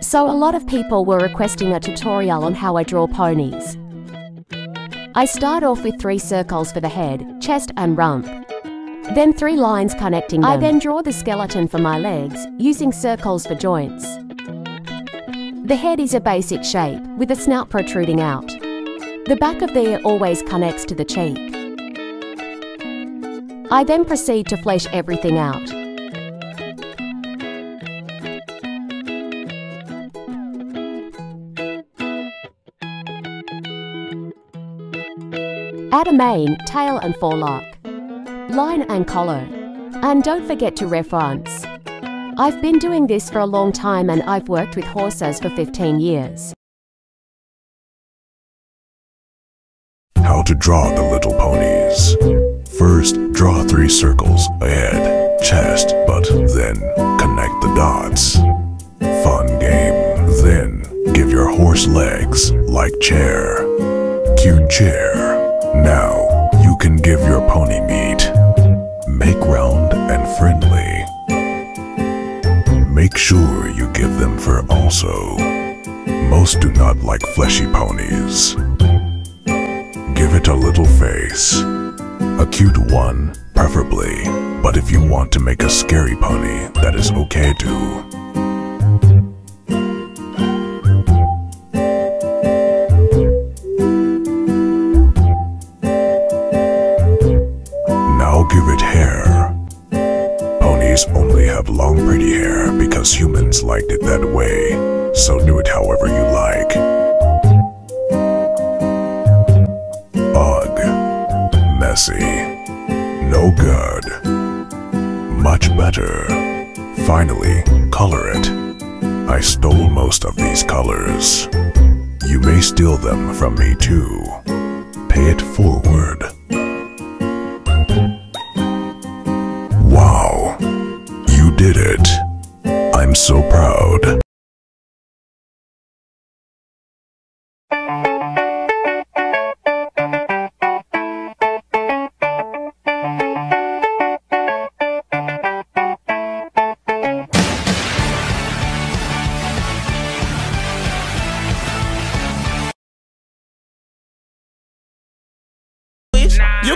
So a lot of people were requesting a tutorial on how I draw ponies. I start off with three circles for the head, chest and rump. Then three lines connecting them. I then draw the skeleton for my legs, using circles for joints. The head is a basic shape, with the snout protruding out. The back of the ear always connects to the cheek. I then proceed to flesh everything out. Add a mane, tail and forelock. Line and collar. And don't forget to reference. I've been doing this for a long time and I've worked with horses for 15 years. How to draw the little ponies. First, draw three circles, a head, chest, butt, then connect the dots. Fun game. Then, give your horse legs, like chair. Cute chair. Now, you can give your pony meat. Make round and friendly. Make sure you give them fur also. Most do not like fleshy ponies. Give it a little face. A cute one, preferably. But if you want to make a scary pony, that is okay too. Liked it that way. So do it however you like. Ugh. Messy. No good. Much better. Finally, color it. I stole most of these colors. You may steal them from me too. Pay it forward. You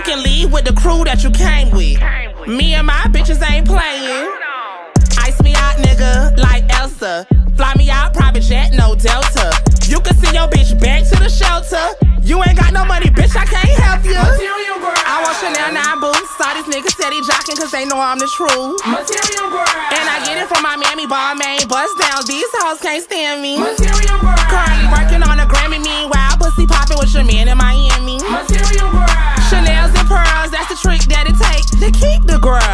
can leave with the crew that you came with. Me and my bitches ain't playing. Ice me out, nigga, like Elsa. Fly me out, private jet, no Delta. You can send your bitch back to the shelter. You ain't got no money, bitch, I can't help you. Material girl. I want Chanel 9 boots. Saw these niggas steady jocking cause they know I'm the truth. Material girl. And I get it from my mammy, Balmain, bust down. These hoes can't stand me. Material girl. Currently working on a Grammy, meanwhile, pussy popping with your man in Miami. Material girl. Chanel's and pearls, that's the trick that it take to keep the grubs.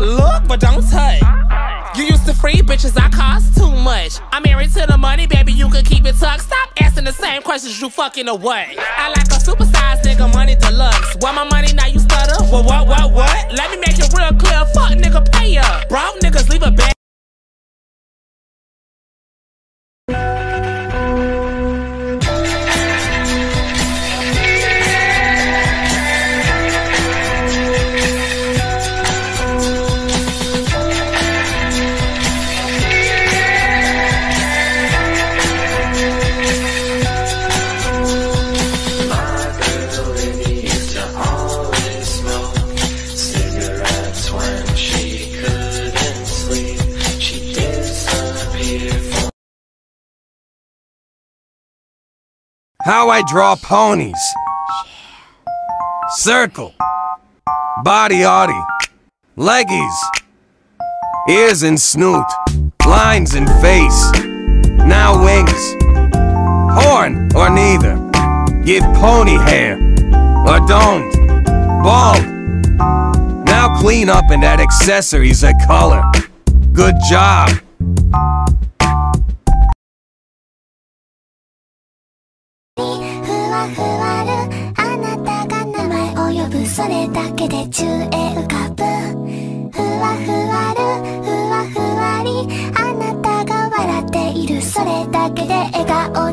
Look, but don't touch. You used to free bitches, I cost too much. I'm married to the money, baby, you can keep it tucked. The same questions, you fucking away. I like a supersized nigga, money deluxe. Want my money, now you stutter? Well, what, what, what? Let me make it real clear, fuck nigga, pay up. Broke niggas leave a bag. How I draw ponies. Circle. Body oddy. Leggies. Ears and snoot. Lines and face. Now wings. Horn or neither. Give pony hair. Or don't. Bald. Now clean up and add accessories a color. Good job. わふわるあなたが名前を呼ぶそれだけで宙へ浮かぶふわふわるふわふわりあなたが笑っている。それだけで笑顔。